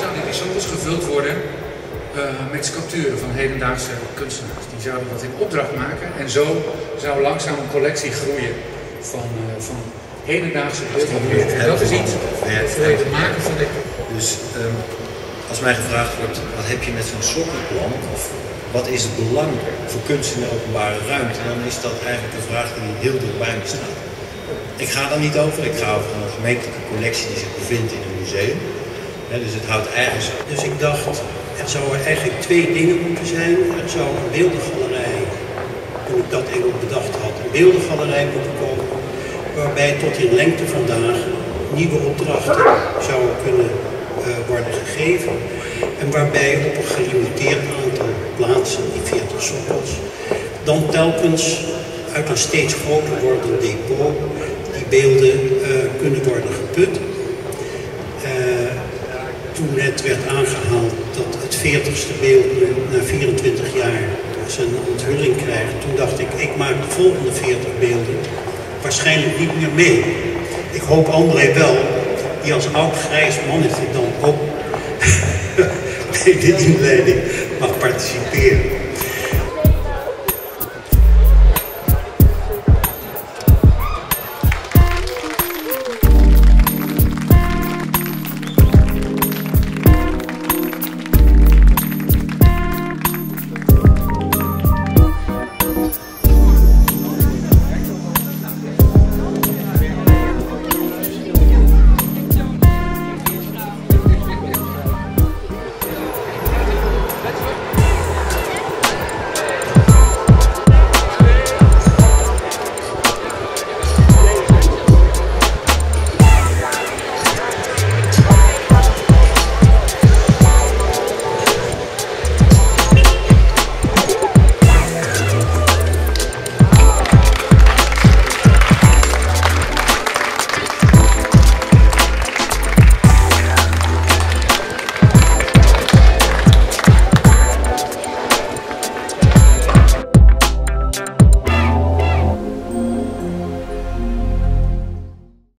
zouden die soms gevuld worden uh, met sculpturen van hedendaagse kunstenaars. Die zouden dat in opdracht maken en zo zou langzaam een collectie groeien van, uh, van hedendaagse beelden. En dat is iets voor het maken van dit. Dus um, als mij gevraagd wordt, wat heb je met zo'n slokkenplan? Of wat is het belang voor kunst in de openbare ruimte? Dan is dat eigenlijk een vraag die heel dichtbij me staat. Ik ga daar niet over, ik ga over een gemeentelijke collectie die zich bevindt in een museum. dus het houdt ergens. Dus ik dacht, er zouden eigenlijk twee dingen moeten zijn. Er zou een beeldengalerij, toen ik dat eenmaal bedacht had, een beeldengalerij moeten komen. Waarbij tot in lengte vandaag nieuwe opdrachten zouden kunnen worden gegeven. En waarbij op een gelimiteerd aantal plaatsen, die 40 sokkels, dan telkens uit een steeds groter wordend depot die beelden uh, kunnen worden geput. Uh, toen net werd aangehaald dat het 40ste beeld na 24 jaar zijn onthulling krijgt, toen dacht ik, ik maak de volgende 40 beelden waarschijnlijk niet meer mee. Ik hoop André wel, die als oud grijs mannetje dan ook bij de inleiding mag participeren.